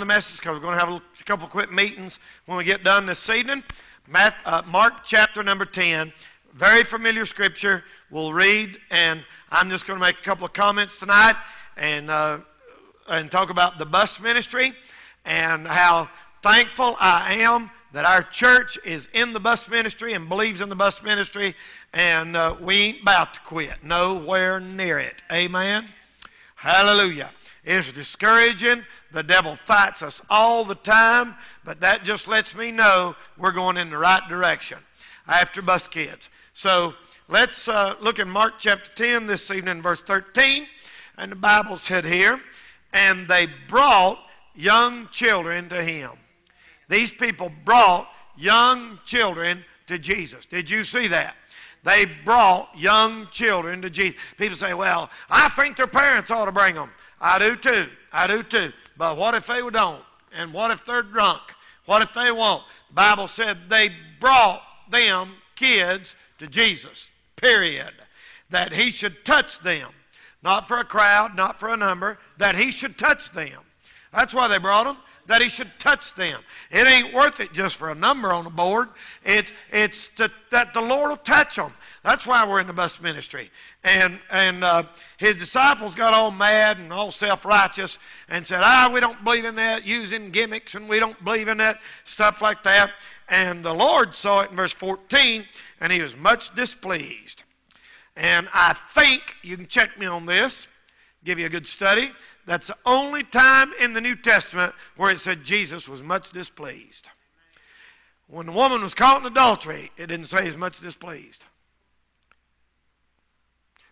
the message because we're going to have a couple quick meetings when we get done this evening. Math, uh, Mark chapter number 10, very familiar scripture. We'll read, and I'm just going to make a couple of comments tonight and, uh, and talk about the bus ministry and how thankful I am that our church is in the bus ministry and believes in the bus ministry, and uh, we ain't about to quit. Nowhere near it. Amen. Hallelujah. It's discouraging. The devil fights us all the time, but that just lets me know we're going in the right direction after bus kids. So let's uh, look in Mark chapter 10 this evening, verse 13. And the Bible said here, and they brought young children to him. These people brought young children to Jesus. Did you see that? They brought young children to Jesus. People say, well, I think their parents ought to bring them. I do too. I do too. But what if they don't? And what if they're drunk? What if they won't? The Bible said they brought them kids to Jesus. Period. That he should touch them. Not for a crowd, not for a number, that he should touch them. That's why they brought them that he should touch them. It ain't worth it just for a number on the board. It's, it's to, that the Lord will touch them. That's why we're in the bus ministry. And, and uh, his disciples got all mad and all self righteous and said, Ah, we don't believe in that, using gimmicks, and we don't believe in that, stuff like that. And the Lord saw it in verse 14, and he was much displeased. And I think, you can check me on this, give you a good study. That's the only time in the New Testament where it said Jesus was much displeased. When the woman was caught in adultery, it didn't say he's much displeased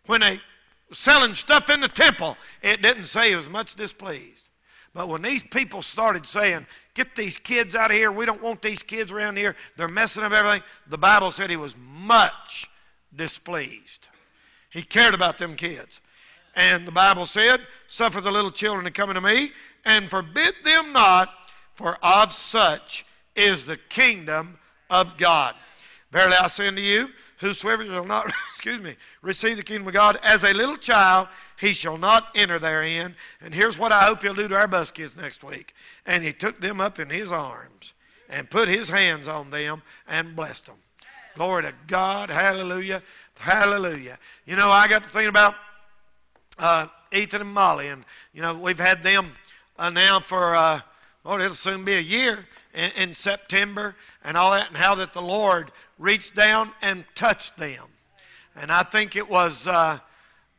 when they were selling stuff in the temple, it didn't say he was much displeased. But when these people started saying, Get these kids out of here, we don't want these kids around here, they're messing up everything, the Bible said he was much displeased. He cared about them kids. And the Bible said, Suffer the little children to come unto me, and forbid them not, for of such is the kingdom of God. Verily I say unto you, Whosoever shall not, excuse me, receive the kingdom of God as a little child, he shall not enter therein. And here's what I hope he'll do to our bus kids next week. And he took them up in his arms and put his hands on them and blessed them. Glory to God. Hallelujah. Hallelujah. You know, I got to think about uh, Ethan and Molly, and, you know, we've had them uh, now for, uh, oh, it'll soon be a year in, in September and all that, and how that the Lord reached down and touched them. And I think it was uh,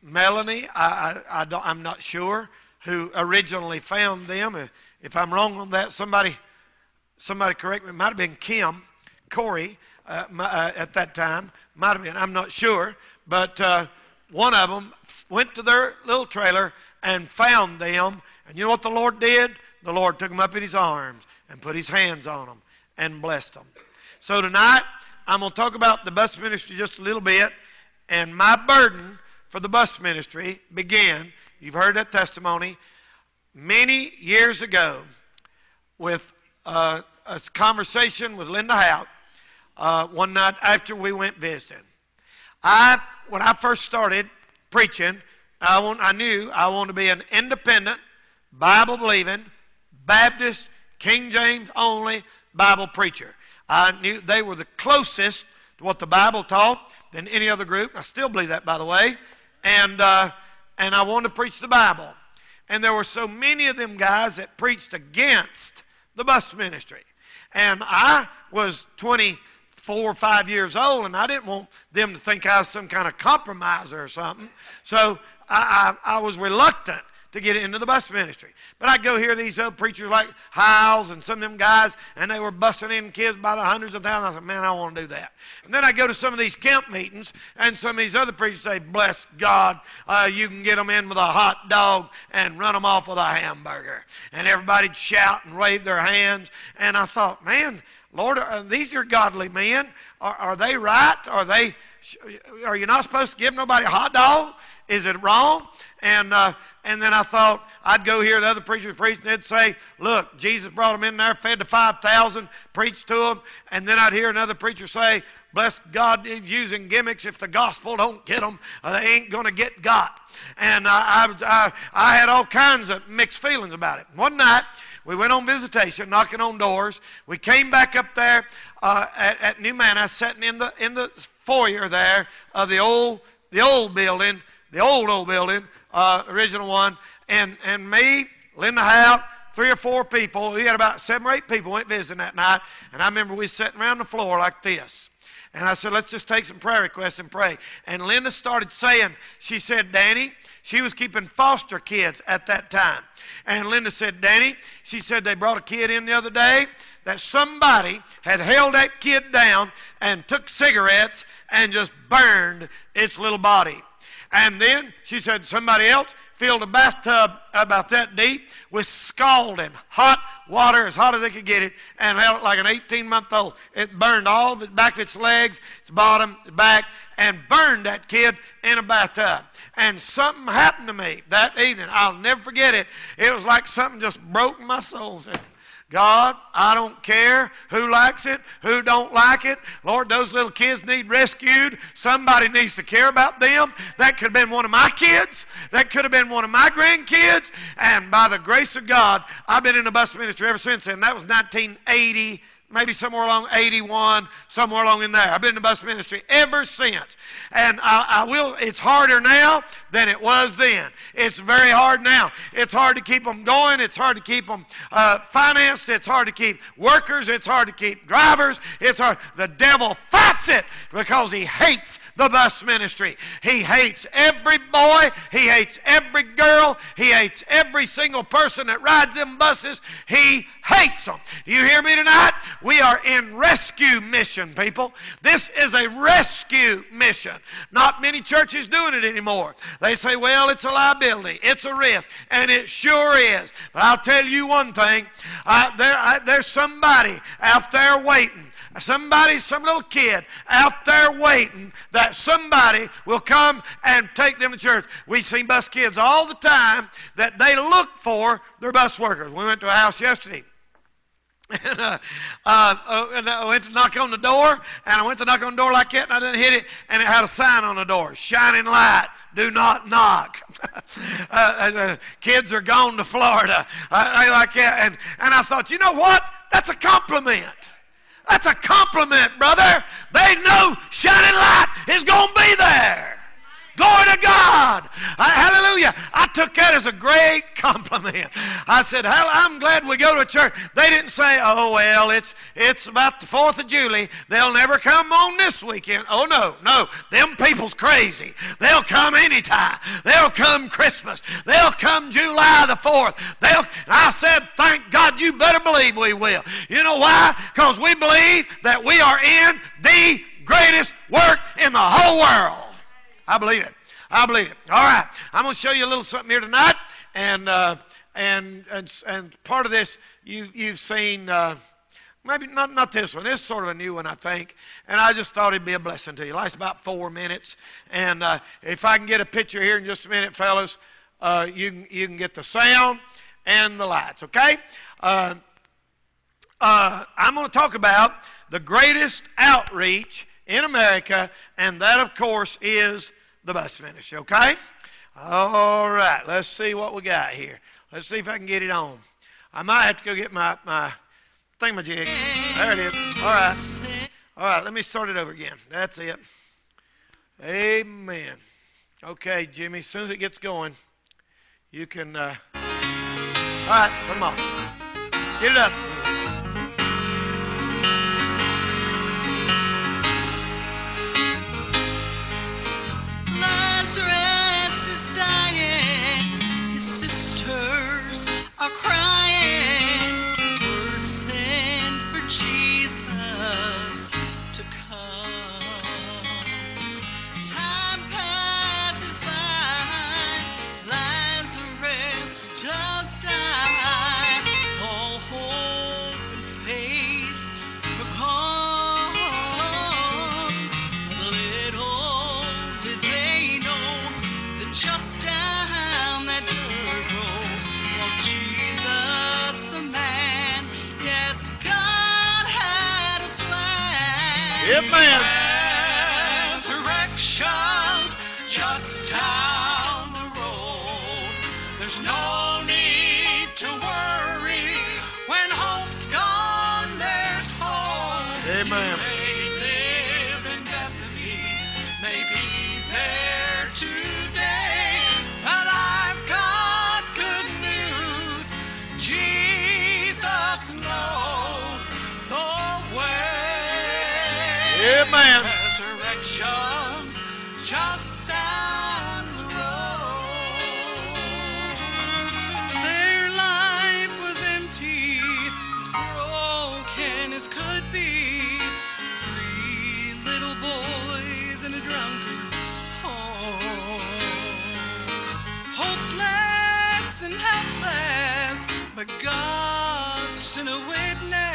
Melanie, I, I, I am not sure, who originally found them. If I'm wrong on that, somebody, somebody correct me. It might have been Kim, Corey uh, my, uh, at that time. Might have been, I'm not sure. But uh, one of them went to their little trailer and found them. And you know what the Lord did? The Lord took them up in his arms and put his hands on them and blessed them. So tonight, I'm going to talk about the bus ministry just a little bit. And my burden for the bus ministry began, you've heard that testimony, many years ago with uh, a conversation with Linda Hout uh, one night after we went visiting. I, when I first started preaching, I, want, I knew I wanted to be an independent, Bible believing, Baptist, King James only Bible preacher. I knew they were the closest to what the Bible taught than any other group. I still believe that, by the way. And, uh, and I wanted to preach the Bible. And there were so many of them guys that preached against the bus ministry. And I was 24 or 5 years old, and I didn't want them to think I was some kind of compromiser or something. So I, I, I was reluctant to get into the bus ministry. But I'd go hear these other preachers like Hyles and some of them guys, and they were busting in kids by the hundreds of thousands. I said, man, I want to do that. And then I go to some of these camp meetings, and some of these other preachers say, bless God, uh, you can get them in with a hot dog and run them off with a hamburger. And everybody'd shout and wave their hands. And I thought, man, Lord, uh, these are godly men. Are, are they right? Are they? Are you not supposed to give nobody a hot dog? Is it wrong? And, uh, and then I thought I'd go hear the other preachers preach, and they'd say, Look, Jesus brought them in there, fed the 5,000, preached to them. And then I'd hear another preacher say, Bless God, he's using gimmicks. If the gospel don't get them, uh, they ain't to get got. And I, I, I, I had all kinds of mixed feelings about it. One night, we went on visitation, knocking on doors. We came back up there uh, at, at New Manna, sitting in the in the foyer there of the old the old building, the old old building, uh, original one, and and me, Linda Howe, three or four people. We had about seven or eight people went visiting that night, and I remember we sitting around the floor like this. And I said, let's just take some prayer requests and pray. And Linda started saying, she said, Danny, she was keeping foster kids at that time. And Linda said, Danny, she said they brought a kid in the other day that somebody had held that kid down and took cigarettes and just burned its little body. And then she said somebody else filled a bathtub about that deep with scalding hot water, as hot as they could get it, and held it like an 18 month old. It burned all of the back of its legs, its bottom, its back, and burned that kid in a bathtub. And something happened to me that evening. I'll never forget it. It was like something just broke my soul. God, I don't care who likes it, who don't like it. Lord, those little kids need rescued. Somebody needs to care about them. That could have been one of my kids. That could have been one of my grandkids. And by the grace of God, I've been in the bus ministry ever since then. That was 1980 maybe somewhere along 81, somewhere along in there. I've been in the bus ministry ever since. And I, I, will, it's harder now than it was then. It's very hard now. It's hard to keep them going. It's hard to keep them uh, financed. It's hard to keep workers. It's hard to keep drivers. It's hard. The devil fights it because he hates the bus ministry. He hates every boy. He hates every girl. He hates every single person that rides them buses. He hates them. Do you hear me tonight? We are in rescue mission, people. This is a rescue mission. Not many churches doing it anymore. They say, well, it's a liability, it's a risk, and it sure is. But I'll tell you one thing uh, there, uh, there's somebody out there waiting somebody, some little kid out there waiting that somebody will come and take them to church. We see bus kids all the time that they look for their bus workers. We went to a house yesterday and, uh, uh, uh, and I went to knock on the door, and I went to knock on the door like that, and I didn't hit it, and it had a sign on the door, shining light, do not knock. Uh, uh, kids are gone to Florida, I, I like that, and, and I thought, you know what? That's a compliment. That's a compliment, brother. They know shining light is going to be there. Glory to God. I, hallelujah. I took that as a great compliment. I said, Hell, I'm glad we go to church. They didn't say, oh, well, it's, it's about the 4th of July. They'll never come on this weekend. Oh, no, no. Them people's crazy. They'll come anytime. They'll come Christmas. They'll come July the 4th. They'll, I said, thank God you better believe we will. You know why? Because we believe that we are in the greatest work in the whole world. I believe it. I believe it. All right. I'm going to show you a little something here tonight. And, uh, and, and, and part of this you, you've seen, uh, maybe not, not this one. This is sort of a new one, I think. And I just thought it'd be a blessing to you. It lasts about four minutes. And uh, if I can get a picture here in just a minute, fellas, uh, you, can, you can get the sound and the lights, okay? Uh, uh, I'm going to talk about the greatest outreach in America, and that, of course, is the bus ministry, okay? All right, let's see what we got here. Let's see if I can get it on. I might have to go get my, my thingamajig. There it is. All right. All right, let me start it over again. That's it. Amen. Okay, Jimmy, as soon as it gets going, you can. Uh... All right, come on. Get it up. Amen. Resurrection's just down the road. Their life was empty, as broken as could be. Three little boys in a drunkard's home. Hopeless and helpless, but God sent a witness,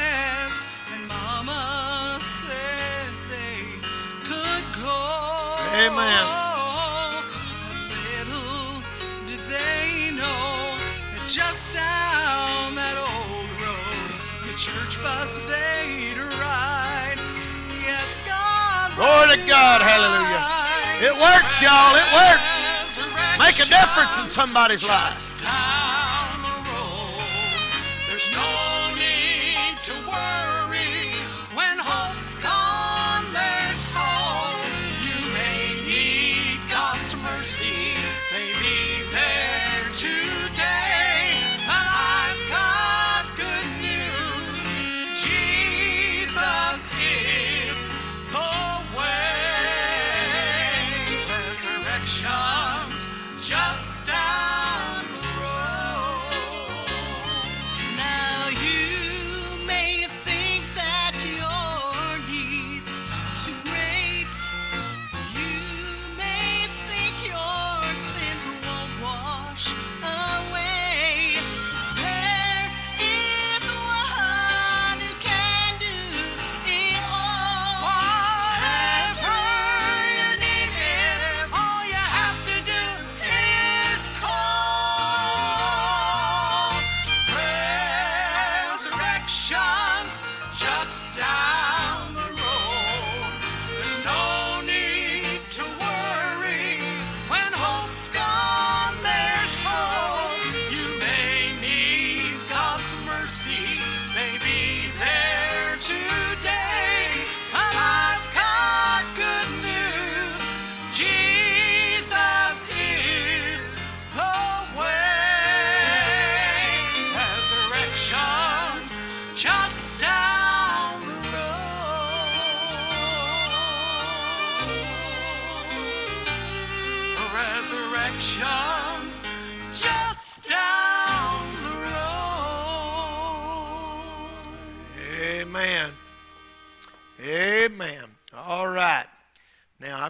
Amen. Little did they know just down that old road, the church bus they'd ride. Yes, God. Glory to God. Hallelujah. It works, y'all. It works. Make a difference in somebody's life.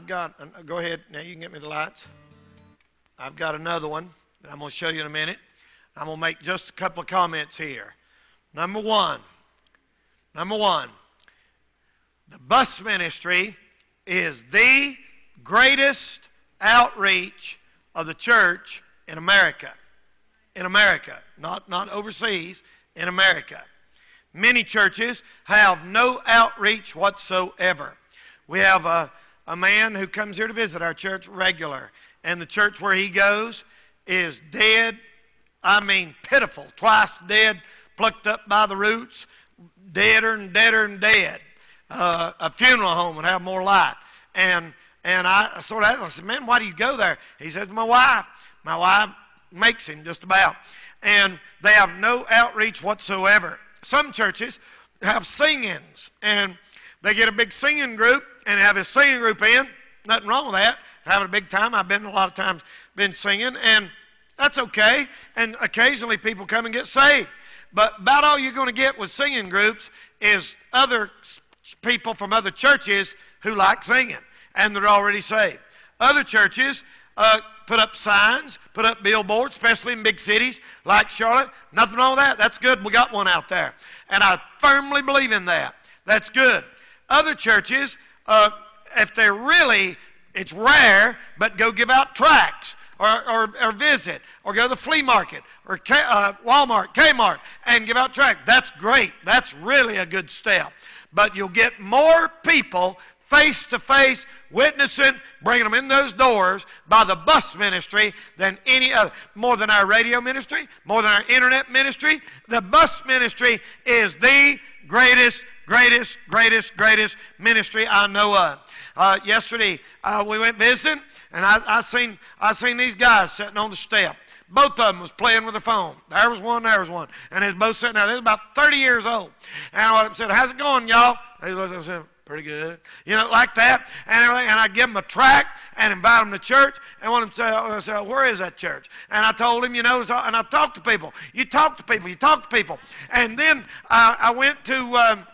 Got. Go ahead. Now you can get me the lights. I've got another one that I'm going to show you in a minute. I'm going to make just a couple of comments here. Number one. Number one. The bus ministry is the greatest outreach of the church in America. In America, not, not overseas, in America. Many churches have no outreach whatsoever. We have a, a man who comes here to visit our church regular, and the church where he goes is dead. I mean, pitiful. Twice dead, plucked up by the roots, deader and deader and dead. Uh, a funeral home would have more life. And and I sort of asked, I said, man, why do you go there? He said, my wife. My wife makes him just about. And they have no outreach whatsoever. Some churches have sing-ins, and they get a big singing group and have a singing group in. Nothing wrong with that. Having a big time. I've been a lot of times been singing, and that's okay. And occasionally people come and get saved. But about all you're going to get with singing groups is other people from other churches who like singing, and they're already saved. Other churches uh, put up signs, put up billboards, especially in big cities like Charlotte. Nothing wrong with that. That's good. We got one out there. And I firmly believe in that. That's good. Other churches, uh, if they're really, it's rare, but go give out tracts or, or, or visit or go to the flea market or K, uh, Walmart, Kmart, and give out tracts. That's great. That's really a good step. But you'll get more people face to face witnessing, bringing them in those doors by the bus ministry than any other. More than our radio ministry, more than our internet ministry. The bus ministry is the greatest greatest, greatest, greatest ministry I know of. Uh, yesterday, uh, we went visiting, and I, I, seen, I seen these guys sitting on the step. Both of them was playing with their phone. There was one, there was one. And they was both sitting there. They was about 30 years old. And I said, how's it going, y'all? They looked and said, pretty good. You know, like that. And. And I give them a tract and invite them to church. And want them to say, said, where is that church? And I told him, you know, and I talked to people. You talk to people. You talk to people. And then uh, I went to... Uh,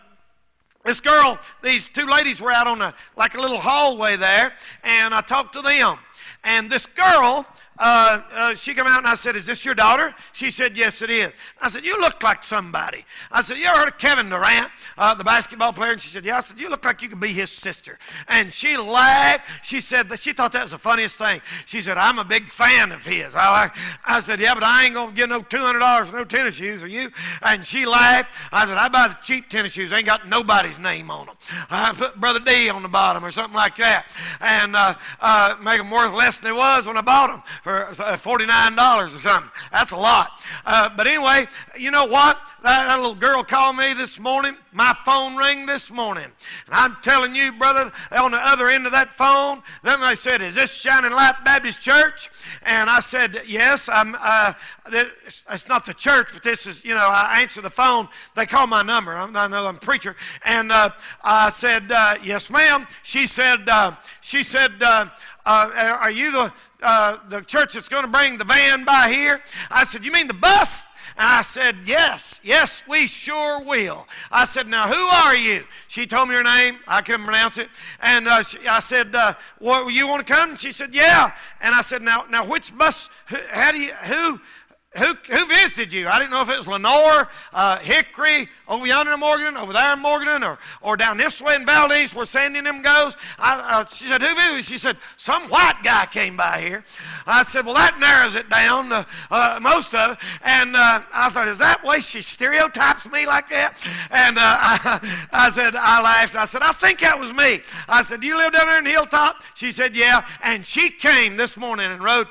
this girl, these two ladies were out on a like a little hallway there, and I talked to them. And this girl uh, uh, she came out and I said, Is this your daughter? She said, Yes, it is. I said, You look like somebody. I said, You ever heard of Kevin Durant, uh, the basketball player? And she said, Yeah. I said, You look like you could be his sister. And she laughed. She said that she thought that was the funniest thing. She said, I'm a big fan of his. I, I said, Yeah, but I ain't going to give no $200 for no tennis shoes, are you? And she laughed. I said, I buy the cheap tennis shoes. They ain't got nobody's name on them. I put Brother D on the bottom or something like that. And uh, make them worth less than they was when I bought them for $49 or something. That's a lot. Uh, but anyway, you know what? That, that, little girl called me this morning. My phone rang this morning. And I'm telling you, brother, on the other end of that phone, then they said, Is this Shining Light Baptist Church? And I said, Yes. I'm, uh, it's not the church, but this is, you know, I answer the phone. They call my number. I'm, I know I'm a preacher. And uh, I said, uh, Yes, ma'am. She said, uh, She said, uh, Are you the uh, the church that's going to bring the van by here? I said, You mean the bus? And I said, Yes, yes, we sure will. I said, Now, who are you? She told me her name. I couldn't pronounce it. And uh, she, I said, uh, You want to come? And she said, Yeah. And I said, Now, now which bus? How do you, who? Who, who visited you? I didn't know if it was Lenoir, uh, Hickory, over yonder in Morgan, over there in Morgan, or, or down this way in Valdese where Sandy and them goes. I, uh, she said, who visited? She said, some white guy came by here. I said, well, that narrows it down, uh, uh most of it. And uh, I thought, is that way she stereotypes me like that? And uh, I, I said, I laughed. I said, I think that was me. I said, do you live down there in Hilltop? She said, yeah. And she came this morning and rode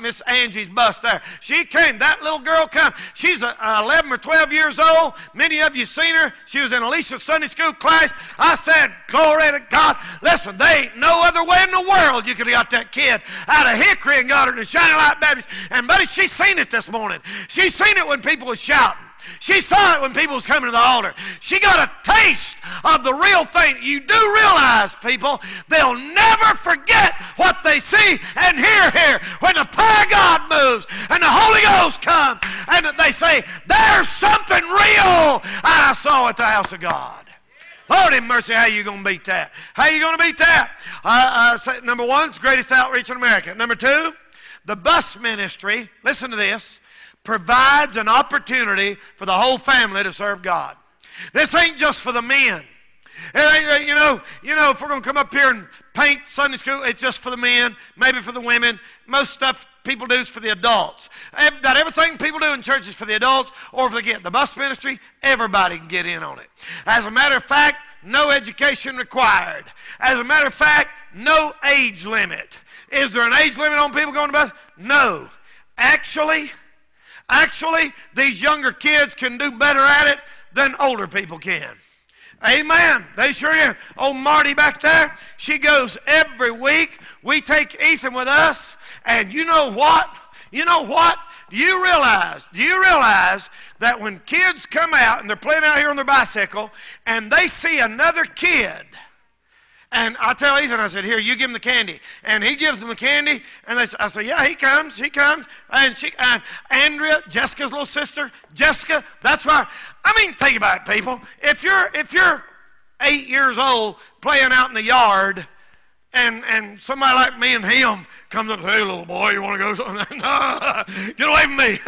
Miss Angie's bus there. She came. That little girl come. She's uh, 11 or 12 years old. Many of you seen her. She was in Alicia's Sunday school class. I said, Glory to God. Listen, they ain't no other way in the world you could have got that kid out of Hickory and got her to Shining Light Baptist. And, buddy, she seen it this morning. She seen it when people was shouting. She saw it when people was coming to the altar. She got a taste of the real thing. You do realize, people, they'll never forget what they see and hear here when the power of God moves and the Holy Ghost comes and they say, there's something real I saw at the house of God. Lord in mercy, how you going to beat that? How you going to beat that? Uh, uh, number one, it's greatest outreach in America. Number two, the bus ministry, listen to this, provides an opportunity for the whole family to serve God. This ain't just for the men. Uh, you know, you know, if we're going to come up here and paint Sunday school, it's just for the men, maybe for the women. Most stuff people do is for the adults. Not everything people do in church is for the adults or for the kids. The bus ministry, everybody can get in on it. As a matter of fact, no education required. As a matter of fact, no age limit. Is there an age limit on people going to bus? No. Actually, Actually, these younger kids can do better at it than older people can. Amen. They sure can. Old Marty back there, she goes every week. We take Ethan with us, and you know what? You know what? Do you realize? Do you realize that when kids come out and they're playing out here on their bicycle, and they see another kid? And I tell Ethan, I said, here, you give him the candy. And he gives them the candy. And they, I said, yeah, he comes, he comes. And she, and Andrea, Jessica's little sister, Jessica, that's why. I mean, think about it, people. If you're, if you're eight years old playing out in the yard, and, and somebody like me and him comes up, hey, little boy, you want to go something? no, get away from me.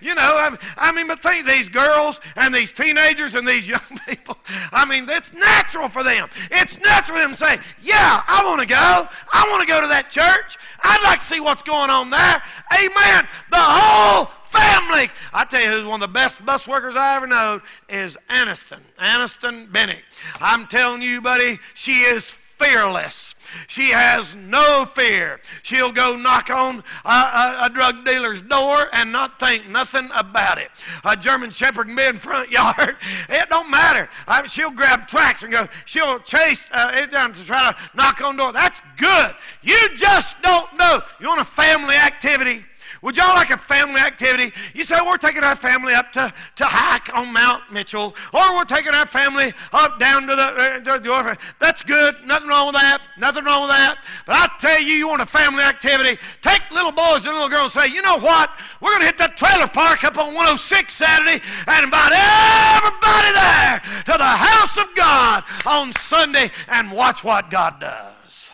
you know, I, I mean, but think these girls and these teenagers and these young people, I mean, it's natural for them. It's natural for them to say, yeah, I want to go. I want to go to that church. I'd like to see what's going on there. Amen. The whole family. I tell you who's one of the best bus workers I ever know is Aniston. Aniston Bennett. I'm telling you, buddy, she is fearless. She has no fear. She'll go knock on a, a, a, drug dealer's door and not think nothing about it. A German Shepherd can be in front yard. It don't matter. I, she'll grab tracks and go. She'll chase uh, it down to try to knock on door. That's good. You just don't know. You want a family activity? Would y'all like a family activity? You say, we're taking our family up to, to hike on Mount Mitchell, or we're taking our family up down to the, uh, to the That's good. Nothing wrong with that. Nothing wrong with that. But I tell you, you want a family activity, take little boys and little girls and say, you know what? We're going to hit that trailer park up on 106 Saturday and invite everybody there to the house of God on Sunday and watch what God does.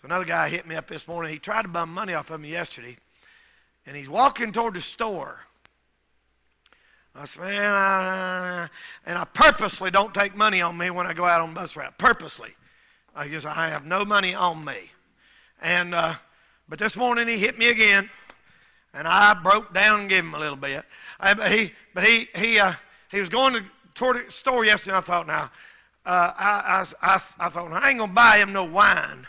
So another guy hit me up this morning. He tried to bum money off of me yesterday and he's walking toward the store. I said, man, I, and I purposely don't take money on me when I go out on bus route. Purposely. I just, I have no money on me. And, uh, but this morning he hit me again, and I broke down and gave him a little bit. I, but he, but he, he, uh, he was going to, toward the store yesterday, I thought, now, uh, I, I, I, I thought, I ain't going to buy him no wine.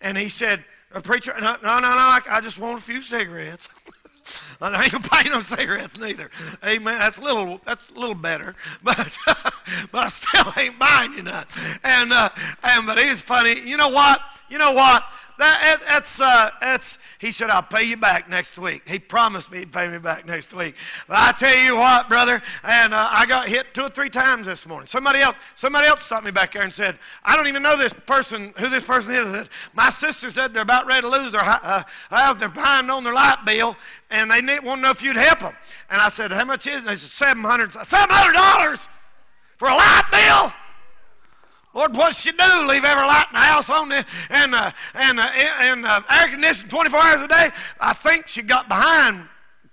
And he said, a preacher, no, no, no, no I, I just want a few cigarettes. I ain't gonna buy no cigarettes neither. Amen. That's a little that's a little better, but but I still ain't buying you none. And uh, and but it's funny. You know what? You know what? That, that's, uh, that's, he said, I'll pay you back next week. He promised me he'd pay me back next week. But I tell you what, brother, and uh, I got hit two or three times this morning. Somebody else, somebody else stopped me back there and said, I don't even know this person, who this person is. Said, My sister said they're about ready to lose their, uh, uh, they're behind on their light bill, and they need, want to know if you'd help them. And I said, how much is it? And they said, $700. $700 for a light bill? Lord, what she do? Leave every light in the house on the, and, uh, and, uh, and uh, air conditioning 24 hours a day? I think she got behind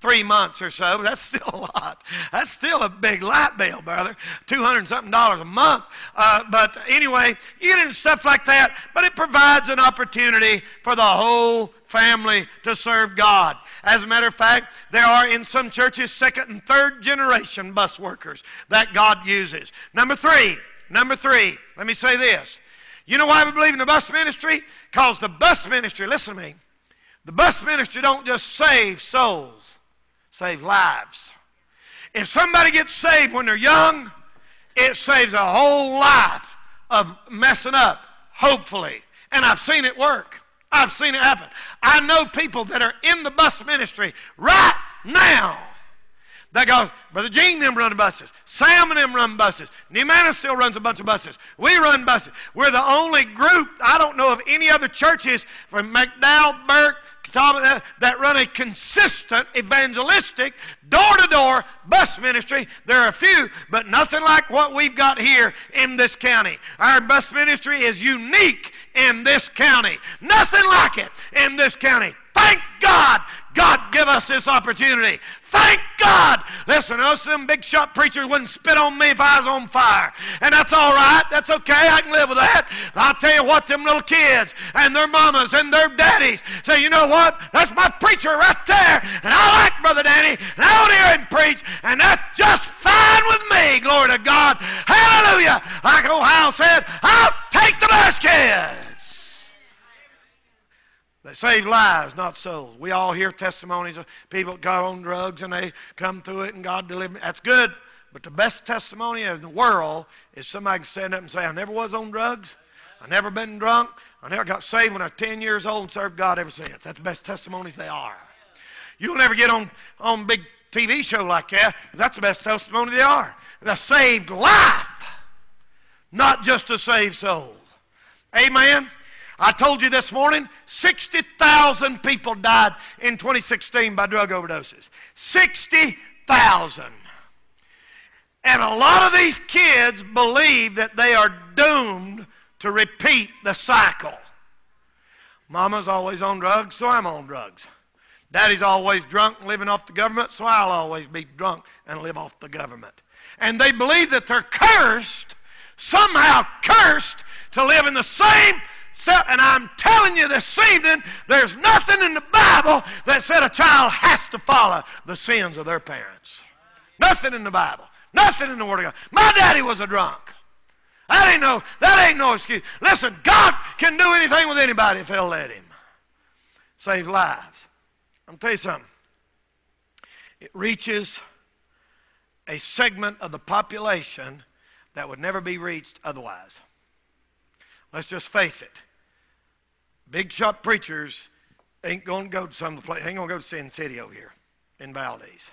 three months or so. That's still a lot. That's still a big light bill, brother. Two hundred something dollars a month. Uh, but anyway, you get into stuff like that. But it provides an opportunity for the whole family to serve God. As a matter of fact, there are in some churches second and third generation bus workers that God uses. Number three. Number three, let me say this. You know why we believe in the bus ministry? Because the bus ministry, listen to me, the bus ministry don't just save souls, save lives. If somebody gets saved when they're young, it saves a whole life of messing up, hopefully. And I've seen it work. I've seen it happen. I know people that are in the bus ministry right now that goes, Brother Gene them run buses. Sam and them run buses. New Manna still runs a bunch of buses. We run buses. We're the only group, I don't know of any other churches from McDowell, Burke, that, that run a consistent evangelistic door-to-door bus ministry. There are a few, but nothing like what we've got here in this county. Our bus ministry is unique in this county. Nothing like it in this county. Thank God God give us this opportunity. Thank God. Listen, us them big shot preachers wouldn't spit on me if I was on fire. And that's all right. That's okay. I can live with that. I'll tell you what, them little kids and their mamas and their daddies say, you know what? That's my preacher right there. And I like Brother Danny. And I want to hear him preach. And that's just fine with me. Glory to God. Hallelujah. Like Ohio said, I'll take the best kids. They save lives, not souls. We all hear testimonies of people that got on drugs and they come through it and God delivered. That's good. But the best testimony in the world is somebody can stand up and say, I never was on drugs. I never been drunk. I never got saved when I was 10 years old and served God ever since. That's the best testimonies they are. You'll never get on, on big TV show like that. That's the best testimony they are. The saved life, not just a saved soul. Amen. I told you this morning 60,000 people died in 2016 by drug overdoses. 60,000. And a lot of these kids believe that they are doomed to repeat the cycle. Mama's always on drugs, so I'm on drugs. Daddy's always drunk and living off the government, so I'll always be drunk and live off the government. And they believe that they're cursed, somehow cursed, to live in the same and I'm telling you this evening, there's nothing in the Bible that said a child has to follow the sins of their parents. Nothing in the Bible. Nothing in the Word of God. My daddy was a drunk. That ain't no, that ain't no excuse. Listen, God can do anything with anybody if he'll let him. Save lives. I'm tell you something. It reaches a segment of the population that would never be reached otherwise. Let's just face it. Big shot preachers ain't going to go to some place. Ain't going to go to Sin City over here in Valdese.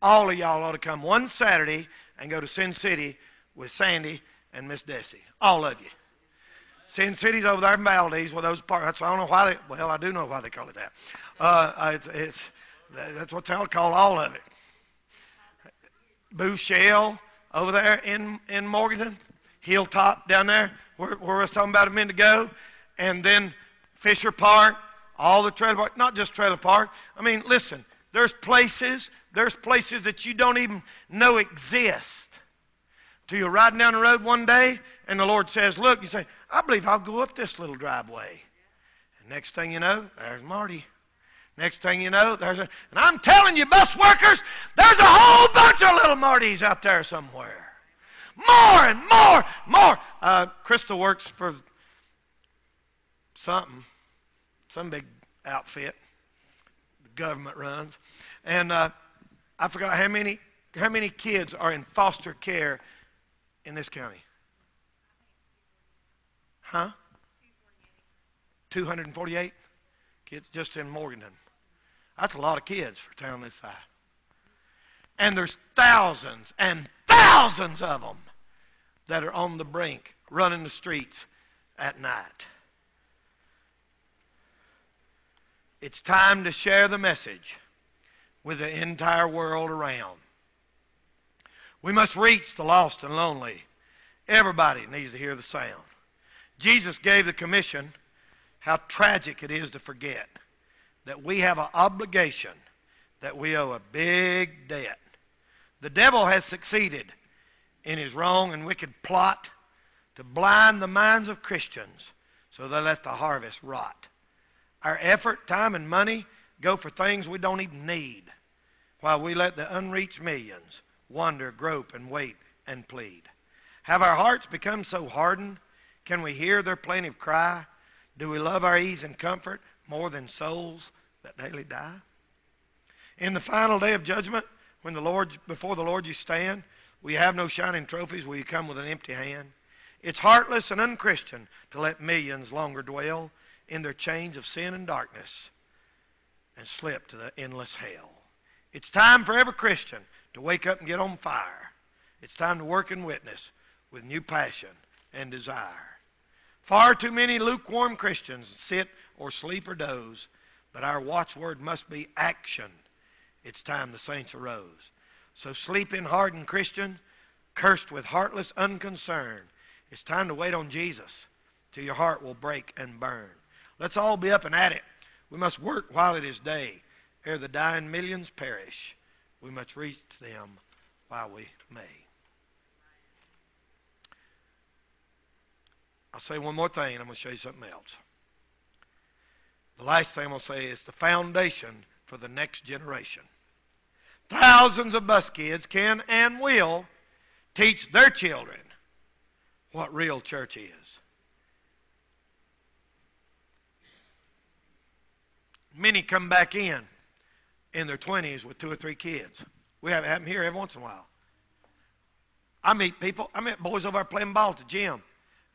All of y'all ought to come one Saturday and go to Sin City with Sandy and Miss Desi. All of you. Sin City's over there in Valdese with those parts. I don't know why they, well, I do know why they call it that. Uh, it's, it's, that's what they call all of it. Bouchelle over there in, in Morganton, Hilltop down there, where, where I was talking about a minute ago, and then Fisher Park, all the trailer park, not just trailer park. I mean, listen, there's places, there's places that you don't even know exist. Till you're riding down the road one day and the Lord says, Look, you say, I believe I'll go up this little driveway. And next thing you know, there's Marty. Next thing you know, there's a, and I'm telling you, bus workers, there's a whole bunch of little Martys out there somewhere. More and more, more. Uh, Crystal works for something, some big outfit the government runs. And uh, I forgot how many, how many kids are in foster care in this county. Huh? 248 kids just in Morganton. That's a lot of kids for a town this size. And there's thousands and thousands of them that are on the brink, running the streets at night. It's time to share the message with the entire world around. We must reach the lost and lonely. Everybody needs to hear the sound. Jesus gave the commission how tragic it is to forget that we have an obligation, that we owe a big debt. The devil has succeeded in his wrong and wicked plot to blind the minds of Christians so they let the harvest rot. Our effort, time, and money go for things we don't even need, while we let the unreached millions wander, grope, and wait and plead. Have our hearts become so hardened? Can we hear their plaintive cry? Do we love our ease and comfort more than souls that daily die? In the final day of judgment, when the Lord before the Lord you stand, will you have no shining trophies? Will you come with an empty hand? It's heartless and unchristian to let millions longer dwell in their chains of sin and darkness and slip to the endless hell. It's time for every Christian to wake up and get on fire. It's time to work and witness with new passion and desire. Far too many lukewarm Christians sit or sleep or doze, but our watchword must be action. It's time the saints arose. So sleeping hardened Christian, cursed with heartless unconcern, it's time to wait on Jesus till your heart will break and burn. Let's all be up and at it. We must work while it is day, ere the dying millions perish. We must reach them while we may. I'll say one more thing, and I'm going to show you something else. The last thing I'm going to say is the foundation for the next generation. Thousands of bus kids can and will teach their children what real church is. Many come back in in their 20s with two or three kids. We have it happen here every once in a while. I meet people, I met boys over there playing ball at the gym. And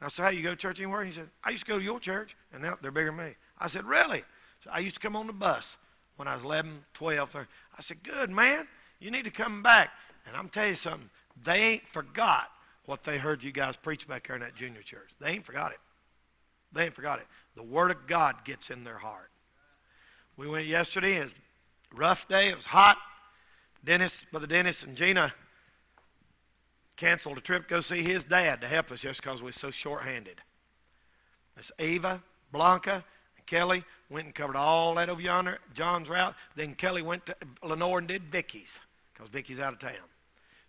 I said, Hey, you go to church anywhere? He said, I used to go to your church. And now they're bigger than me. I said, Really? So I used to come on the bus when I was 11, 12, 13. I said, Good, man. You need to come back. And I'm telling you something, they ain't forgot what they heard you guys preach back there in that junior church. They ain't forgot it. They ain't forgot it. The Word of God gets in their heart. We went yesterday. It was a rough day. It was hot. Dennis, Brother Dennis and Gina canceled a trip to go see his dad to help us just because we were so short-handed. Miss Ava, Blanca, and Kelly went and covered all that over yonder, John's route. Then Kelly went to Lenoir and did Vicky's because Vicky's out of town.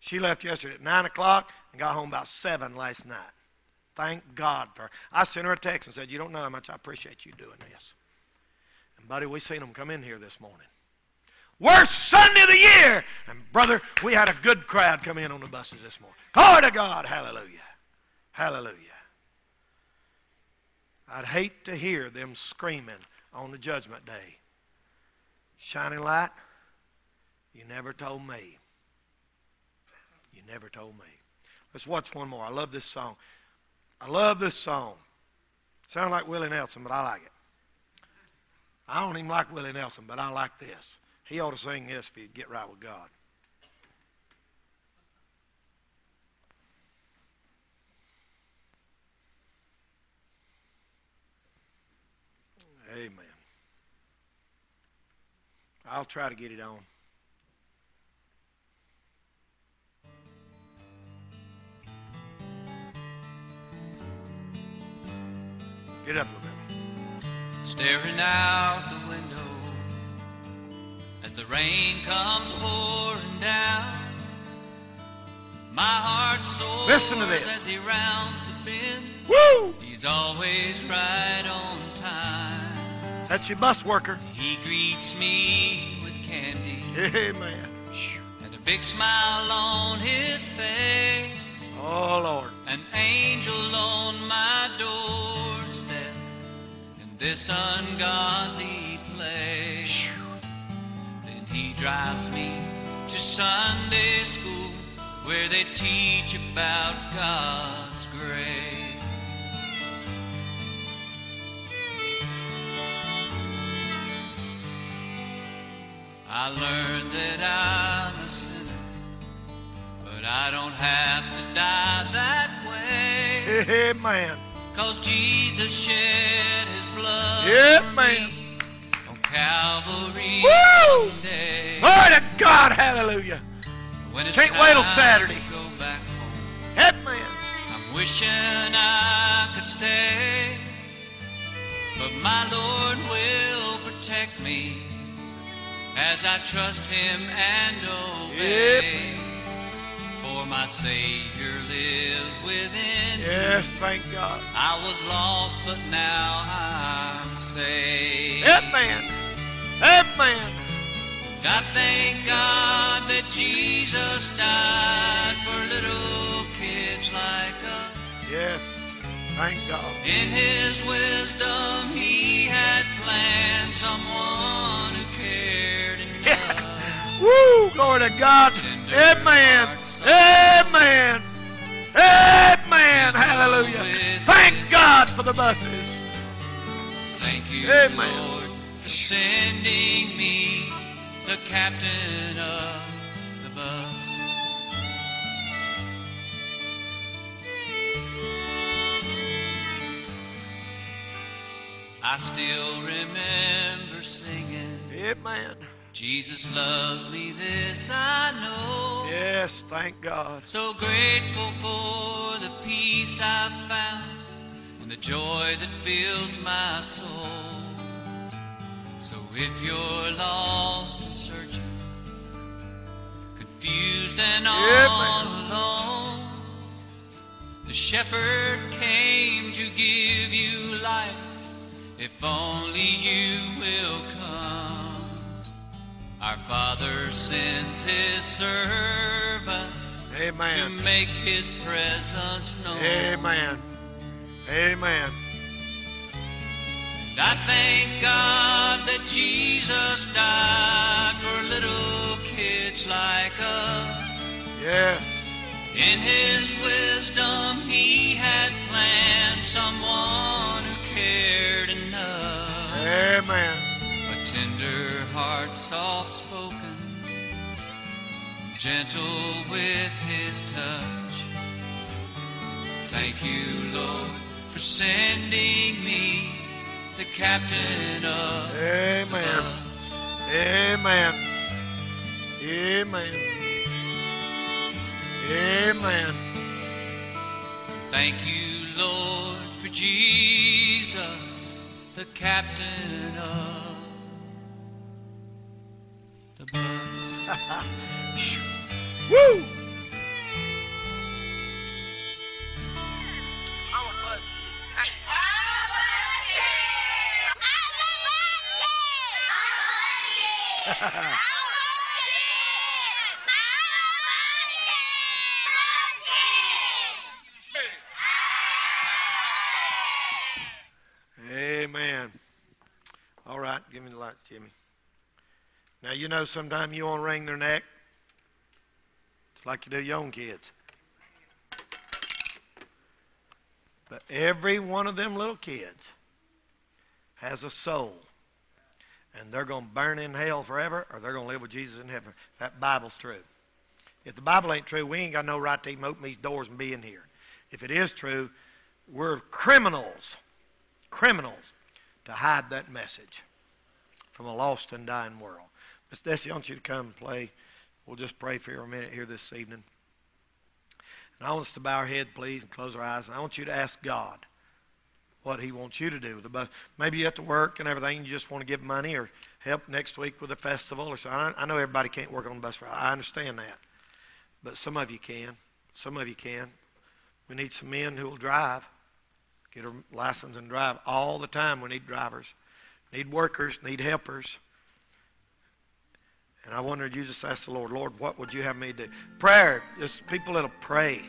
She left yesterday at 9 o'clock and got home about 7 last night. Thank God for her. I sent her a text and said, You don't know how much I appreciate you doing this. Buddy, we seen them come in here this morning. Worst Sunday of the year. And, brother, we had a good crowd come in on the buses this morning. Glory to God. Hallelujah. Hallelujah. I'd hate to hear them screaming on the judgment day. Shining light, you never told me. You never told me. Let's watch one more. I love this song. I love this song. Sound like Willie Nelson, but I like it. I don't even like Willie Nelson, but I like this. He ought to sing this if he'd get right with God. Amen. I'll try to get it on. Get up bit. Staring out the window as the rain comes pouring down. My heart soars Listen to this. as he rounds the bend. Woo! He's always right on time. That's your bus worker. He greets me with candy Amen. and a big smile on his face. Oh, Lord. An angel on my in this ungodly place. Then he drives me to Sunday school where they teach about God's grace. I learned that I'm a sinner, but I don't have to die that way. Amen. Cause Jesus shed his blood Yeah, man. on Calvary Woo! Glory to God. Hallelujah. When it's Can't wait till Saturday. to go back home, Amen. I'm wishing I could stay. But my Lord will protect me as I trust him and obey. For my Savior lives within. Yes, thank God. I was lost, but now I'm saved. Amen. Amen. I thank God that Jesus died for little kids like us. Yes, thank God. In His wisdom, He had planned someone who cared enough. Woo! Glory to God. Amen. Amen. Amen. Hallelujah. Thank God for the buses. Thank you, Amen. Lord, for sending me the captain of the bus. I still remember singing, Amen. Jesus loves me, this I know. Yes, thank God. So grateful for the peace I've found and the joy that fills my soul. So if you're lost and searching, confused and Yeah, all man. alone, the shepherd came to give you life. If only you will come. Our Father sends His servants to Amen. make His presence known. Amen. Amen. And I thank God that Jesus died for little kids like us. Yes. In His wisdom, He had planned someone who cared enough. Amen. Tender heart, soft spoken, gentle with his touch. Thank you, Lord, for sending me the captain of the Amen. bus. Amen. Amen. Amen. Thank you, Lord, for Jesus, the captain of Woo! Amen. All right, give me the lights, Jimmy. Now, you know, sometimes you want to wring their neck. It's like you do your own kids. But every one of them little kids has a soul. And they're going to burn in hell forever or they're going to live with Jesus in heaven. That Bible's true. If the Bible ain't true, we ain't got no right to even open these doors and be in here. If it is true, we're criminals, criminals, to hide that message from a lost and dying world. Miss Desi, I want you to come and play. We'll just pray for you a minute here this evening. And I want us to bow our head, please, and close our eyes. And I want you to ask God what He wants you to do with the bus. Maybe you have to work and everything. You just want to give money or help next week with a festival or something. I know everybody can't work on the bus. I understand that. But some of you can. Some of you can. We need some men who will drive, get a license and drive all the time. We need drivers, need workers, need helpers. And I wondered, you just ask the Lord, Lord, what would you have me do? Prayer, just people that'll pray.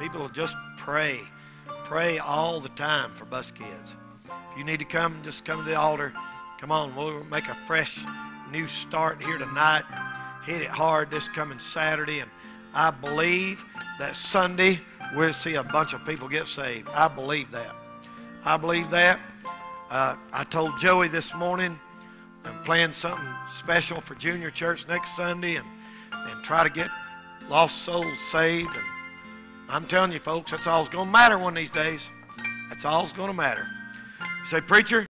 People will just pray. Pray all the time for bus kids. If you need to come, just come to the altar. Come on, we'll make a fresh new start here tonight. Hit it hard this coming Saturday. And I believe that Sunday we'll see a bunch of people get saved. I believe that. I believe that. Uh, I told Joey this morning I'm planning something special for junior church next Sunday and, and try to get lost souls saved. And I'm telling you, folks, that's all that's going to matter one of these days. That's all that's going to matter. You say, preacher,